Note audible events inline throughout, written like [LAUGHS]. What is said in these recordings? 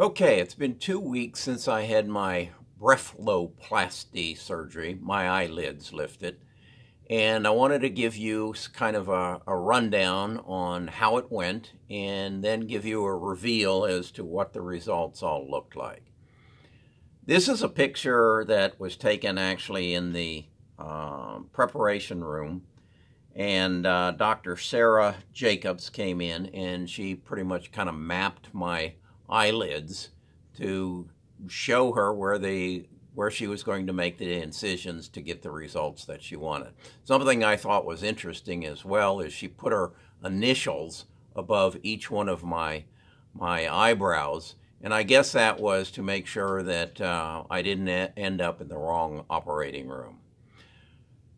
Okay, it's been two weeks since I had my blepharoplasty surgery. My eyelids lifted. And I wanted to give you kind of a, a, rundown on how it went and then give you a reveal as to what the results all looked like. This is a picture that was taken actually in the uh, preparation room. And uh, Dr. Sarah Jacobs came in and she pretty much kind of mapped my eyelids to show her where the where she was going to make the incisions to get the results that she wanted. Something I thought was interesting as well is she put her initials above each one of my my eyebrows and I guess that was to make sure that uh, I didn't end up in the wrong operating room.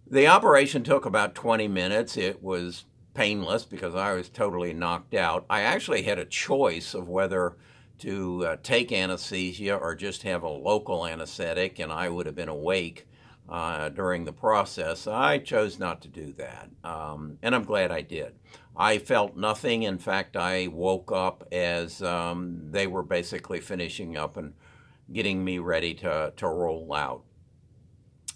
The operation took about 20 minutes. It was painless because I was totally knocked out. I actually had a choice of whether to uh, take anesthesia or just have a local anesthetic, and I would have been awake uh, during the process. I chose not to do that, um, and I'm glad I did. I felt nothing. In fact, I woke up as um, they were basically finishing up and getting me ready to, to roll out.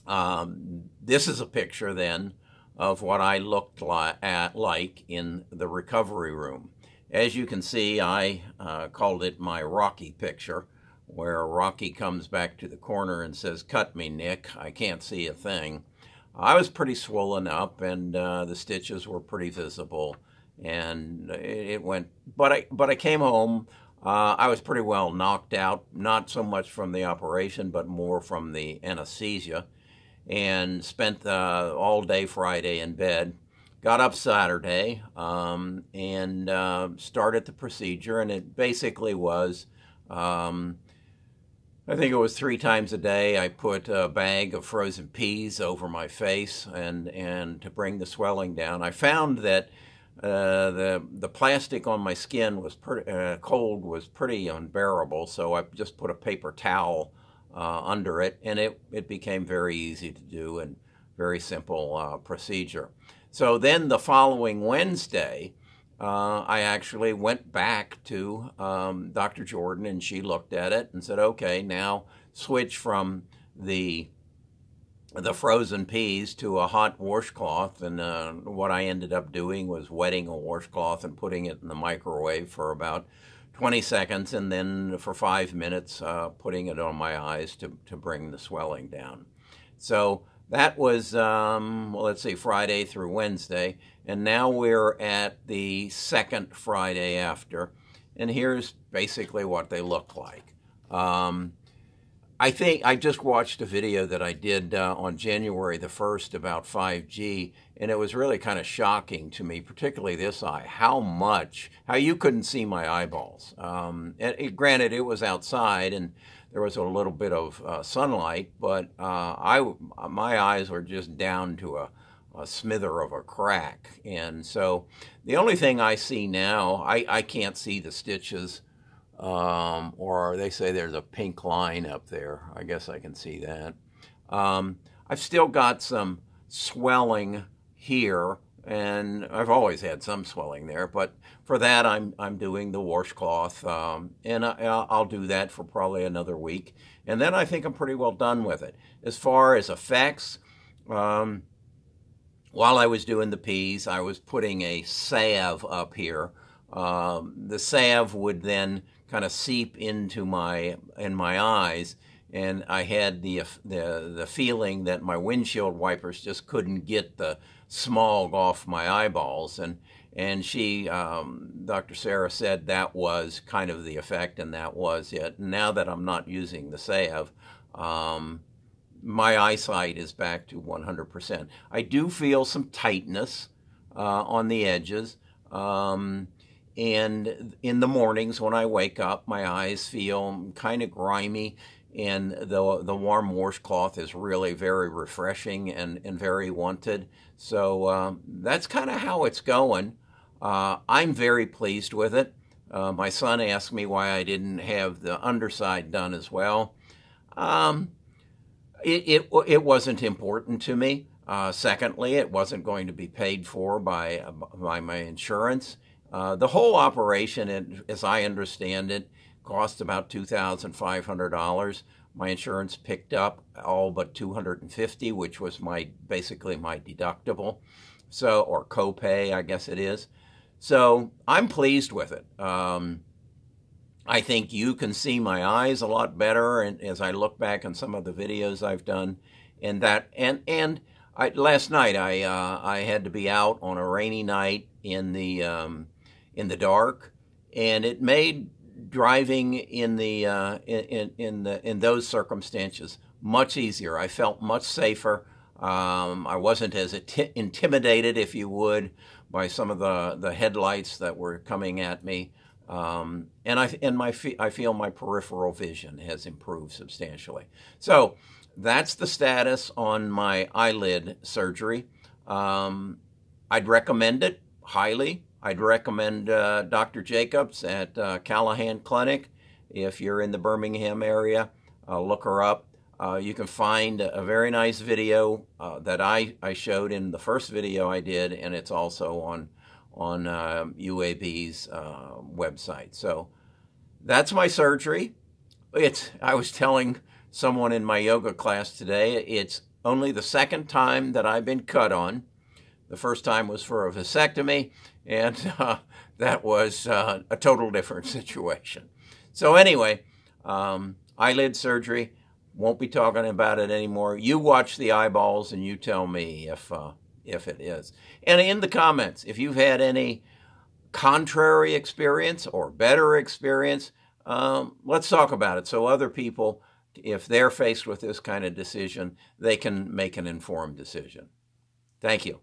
Um, this is a picture then of what I looked li at like in the recovery room. As you can see, I uh, called it my Rocky picture, where Rocky comes back to the corner and says, cut me, Mick, I can't see a thing. I was pretty swollen up, and uh, the stitches were pretty visible, and it, went, but I, but I came home, uh, I was pretty well knocked out, not so much from the operation, but more from the anesthesia, and spent uh, all day Friday in bed got up Saturday um, and uh, started the procedure, and it basically was. Um, I think it was three times a day. I put a bag of frozen peas over my face and, and to bring the swelling down. I found that uh, the the plastic on my skin was pretty uh, cold was pretty unbearable, so I just put a paper towel uh, under it, and it it became very easy to do and very simple uh, procedure. So then the following Wednesday, uh, I actually went back to um, Dr. Jordan and she looked at it and said, okay, now switch from the the frozen peas to a hot washcloth. And uh, what I ended up doing was wetting a washcloth and putting it in the microwave for about 20 seconds and then for five minutes uh, putting it on my eyes to, to bring the swelling down. So that was, um, well, let's see, Friday through Wednesday. And now we're at the second Friday after. And here's basically what they look like. Um, I think I just watched a video that I did uh, on January the 1st about 5G, and it was really kind of shocking to me, particularly this eye, how much, how you couldn't see my eyeballs. Um, and granted, it was outside, and there was a little bit of uh, sunlight, but uh, I, my eyes were just down to a, a, smither of a crack. And so the only thing I see now, I, I can't see the stitches, um, or they say there's a pink line up there. I guess I can see that. Um, I've still got some swelling here and I've always had some swelling there. But for that, I'm I'm doing the washcloth, um, and I, will do that for probably another week, and then I think I'm pretty well done with it. As far as effects, um, while I was doing the peas, I was putting a salve up here. Um, the salve would then kind of seep into my in my eyes and I had the the the feeling that my windshield wipers just couldn't get the smog off my eyeballs, and and she, um, Dr. Sarah said that was kind of the effect, and that was it. Now that I'm not using the salve, um, my eyesight is back to 100%. I do feel some tightness uh, on the edges. Um, and in the mornings when I wake up, my eyes feel kind of grimy and the the warm washcloth is really very refreshing and, and very wanted. So um, that's kind of how it's going. Uh, I'm very pleased with it. Uh, my son asked me why I didn't have the underside done as well. Um, it, it, it wasn't important to me. Uh, secondly, it wasn't going to be paid for by by my insurance. Uh, the whole operation, as I understand it, cost about $2,500. My insurance picked up all but 250, which was my basically my deductible. So, or copay, I guess it is. So I'm pleased with it. Um, I think you can see my eyes a lot better, and as I look back on some of the videos I've done, and that and and I, last night I uh, I had to be out on a rainy night in the um, in the dark, and it made driving in the uh, in in the in those circumstances much easier. I felt much safer. Um, I wasn't as intimidated, if you would, by some of the the headlights that were coming at me. Um, and I and my I feel my peripheral vision has improved substantially. So that's the status on my eyelid surgery. Um, I'd recommend it highly. I'd recommend uh, Dr. Jacobs at uh, Callahan Clinic. If you're in the Birmingham area, uh, look her up. Uh, you can find a very nice video uh, that I, I showed in the first video I did, and it's also on on UAB's uh, website. So that's my surgery. It's I was telling someone in my yoga class today it's only the second time that I've been cut on. The first time was for a vasectomy, and [LAUGHS] uh, that was uh, a total different [LAUGHS] situation. So anyway, um, eyelid surgery. Won't be talking about it anymore. You watch the eyeballs and you tell me if uh, if it is. And in the comments, if you've had any contrary experience or better experience, um, let's talk about it so other people, if they're faced with this kind of decision, they can make an informed decision. Thank you.